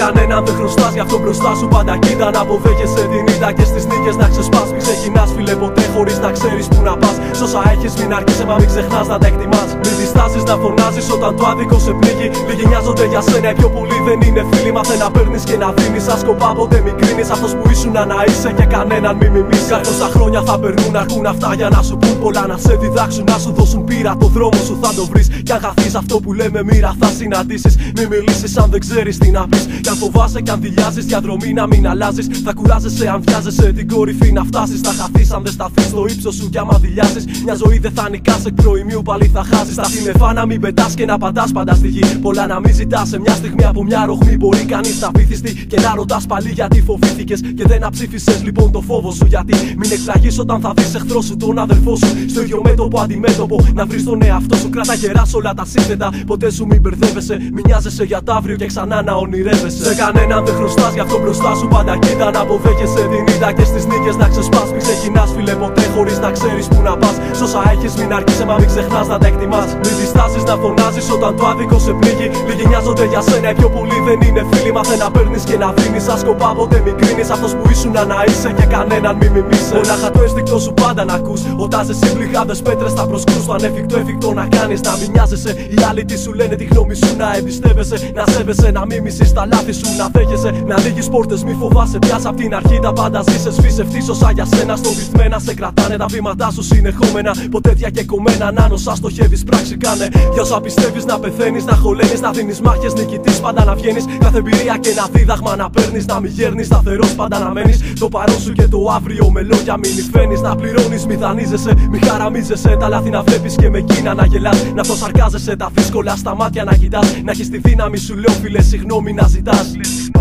κανέναν δεν χρωστάς, γι' αυτό μπροστά σου πάντα κοίτα να αποδέχεσαι την ήττα και στις νίκες να ξεσπάς. Μη ξεκινάς, φίλε, ποτέ χωρίς να ξέρεις που να πας. Σόσα έχεις, μην αρχίσει, μα μην ξεχνάς να τα εκτιμάς. Μην διστάσεις να φωνάζεις όταν το άδικο σε πνίγει. Λίγοι νοιάζονται για σένα, οι πιο πολλοί δεν είναι φίλοι. Μάθε να παίρνεις και να δίνεις. Ασκοπά ποτέ μην κρίνεις. Αυτός που ήσουν να είσαι και κανέναν μη μιμήσει. Καθώ τα χρόνια θα περνούν, αρκούν αυτά για να σου πούν πολλά. Να σε διδάξουν, να σου δώσουν πείρα. Το δρόμο σου θα το βρεις. Κι αν χαθείς αυτό που λέμε μοίρα θα συναντήσεις. Μην μιλήσεις αν δεν ξέρεις τι να πεις. Κι αν φοβάσαι κι αν δηλιάζει, διαδρομή να μην αλλάζεις. Θα κουράζεσαι αν βιάζεσαι την κορυφή να φτάσεις. Θα χαθείς αν δεν σταθείς στο ύψος σου κι άμα δηλιάζεις. Μια ζωή δεν θα νικάσει εκ προημίου πάλι θα χάσεις. Θα σύννεφα να μην πετάς και να πατάς πάντα στη γη. Πολλά να μην ζητάς σε μια στιγμή από μια ροχμή. Μπορεί κανείς να βυθιστεί και να ρωτάς πάλι γιατί φοβήθηκες και δεν αψήφισες λοιπόν το φόβο σου. Γιατί μην εκπλαγεί όταν θα δεις εχθρό σου τον αδερφό σου. Στο ίδιο μέτωπο αντιμέτωπο να βρεις τον εαυτό σου. Κράτα γερά όλα τα σύνθετα. Ποτέ σου μην μπερδεύεσαι. Μην νοιάζεσαι για τα αύριο και ξανά να ονειρεύεσαι. Σε κανέναν δεν χρωστάς γι' αυτό μπροστά σου πάντα κοίτα να αποδέχεσαι την ήττα και στις νίκες να ξεσπάς. Μην ξεκινάς φίλε ποτέ χωρίς να ξέρεις που να πας. Σόσα έχεις μην αρχίσει μα μην ξεχνάς να τα εκτιμάς. Μην διστάσεις να φωνάζεις όταν το άδικο σε πνίγει. Λίγοι νοιάζονται για σένα, οι πιο πολλοί δεν είναι φίλοι. Μάθε να παίρνεις και να δίνεις. Άσκοπα ποτέ μην κρίνεις. Αυτός που ήσουν να είσαι και κανέναν μη μιμήσεις. Μονάχα το αισθηκτό σου πάντα να ακούς. Όταν σε συμπληγάδε πέτρες θα προσκρούς. Το ανέφικτο εφικτό να κάνεις να μην νοιάζεσαι. Οι άλλοι τι σου λένε τη γνώμη σου να εμπιστεύεσαι. Να σέβεσαι, να μη μισεί τα λάθη σου. Να δέχεσαι, να ανοίγεις πόρτες, μη φοβάσαι. Πιάσα απ' την αρχή τα πάντα ζήσες. Σφίσε φτύσωσα για σένα. Στο βυθμένα σε κρατάνε τα βήματά σου συνεχόμενα. Ποτέ διακεκομένα να νοσάς στο χέρι πράξη κάνε. Για όσα πιστεύεις να πεθαίνεις, να χωλένεις, να δίνεις μάχες νικητής πάντα να βγαίνεις. Κάθε εμπειρία και ένα δίδαγμα να παίρνεις. Να μην γέρνεις σταθερός πάντα να μένεις. Το παρόν σου και το αύριο με λόγια μην υφαίνει. Να πληρώνεις, μη δανείζεσαι, μη χαραμίζεσαι. Τα λάθη να βλέπεις και με εκείνα να γελάς. Να αυτοσαρκάζεσαι τα δύσκολα στα μάτια να κοιτάς. Να έχεις τη δύναμη σου λέω φίλε, συγγνώμη να ζητά. Συγγνώμη να ζητάς.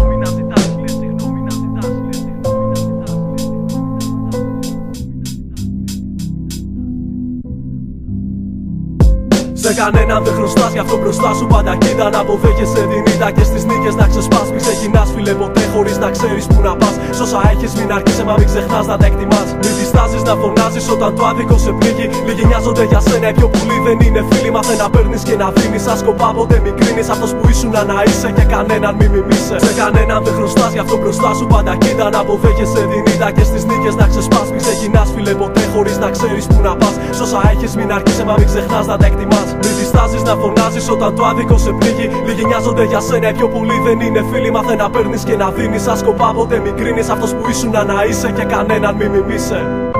Σε κανέναν δεν χρωστάς, γι' αυτό μπροστά σου πάντα κοίτα να αποδέχεσαι την ήττα και στις νίκες να ξεσπάς. Μη ξεκινάς, φίλε, ποτέ χωρίς να ξέρεις που να πας. Σόσα έχεις, μην αρχίσει, μα μην ξεχνάς να τα εκτιμάς. Μην διστάζεις να φωνάζεις όταν το άδικο σε πνίγει. Λίγοι νοιάζονται για σένα, οι πιο πολλοί δεν είναι φίλοι. Μάθε να παίρνεις και να δίνεις. Άσκοπα ποτέ μην κρίνεις. Αυτός που ήσουν να είσαι και κανέναν μη μιμήσει. Σε κανέναν δεν χρωστάς, γι' αυτό μπροστά σου πάντα κοίτα να αποδέχεσαι την ήττα και στις νίκες να ξεσπάς. Μη ξεκινάς, φίλε, ποτέ χωρίς να ξέρεις που να πας. Σόσα έχεις, μην αρχίσει, μα μην ξεχνάς να τα εκτιμάς. Μην διστάζει να φωνάζεις όταν το άδικο σε πνίγει. Λίγοι νοιάζονται για σένα, οι πιο πολλοί δεν είναι φίλοι. Μάθε να παίρνεις και να δίνεις. Άσκοπα ποτέ μην κρίνεις. Αυτός που ήσουν να είσαι και κανέναν μη μιμήσει.